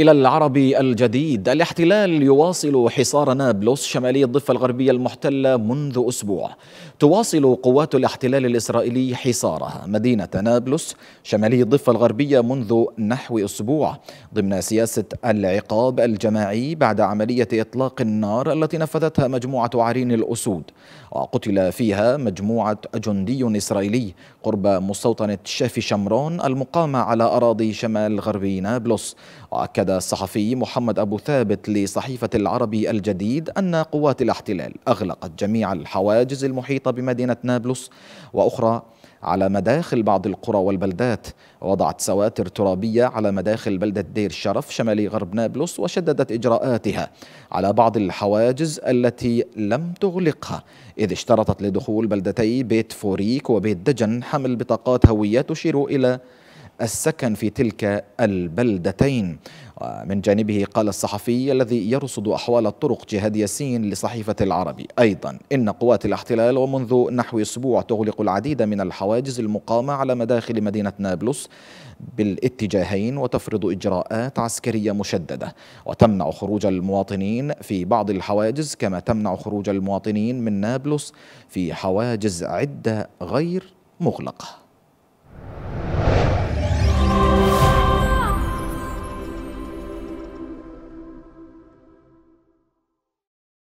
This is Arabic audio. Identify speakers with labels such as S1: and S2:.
S1: إلى العربي الجديد. الاحتلال يواصل حصار نابلس شمالي الضفة الغربية المحتلة منذ أسبوع. تواصل قوات الاحتلال الإسرائيلي حصارها. مدينة نابلس شمالي الضفة الغربية منذ نحو أسبوع. ضمن سياسة العقاب الجماعي بعد عملية إطلاق النار التي نفذتها مجموعة عرين الأسود. وقتل فيها مجموعة جندي إسرائيلي قرب مستوطنة شافي شمرون المقامة على أراضي شمال غربي نابلس. وأكد الصحفي محمد أبو ثابت لصحيفة العربي الجديد أن قوات الاحتلال أغلقت جميع الحواجز المحيطة بمدينة نابلس وأخرى على مداخل بعض القرى والبلدات. وضعت سواتر ترابية على مداخل بلدة دير شرف شمالي غرب نابلس وشددت إجراءاتها على بعض الحواجز التي لم تغلقها. إذ اشترطت لدخول بلدتي بيت فوريك وبيت دجن حمل بطاقات هوية تشير إلى السكن في تلك البلدتين. ومن جانبه قال الصحفي الذي يرصد أحوال الطرق جهاد ياسين لصحيفة العربي. أيضا إن قوات الاحتلال ومنذ نحو أسبوع تغلق العديد من الحواجز المقامة على مداخل مدينة نابلس بالاتجاهين وتفرض إجراءات عسكرية مشددة. وتمنع خروج المواطنين في بعض الحواجز كما تمنع خروج المواطنين من نابلس في حواجز عدة غير مغلقة.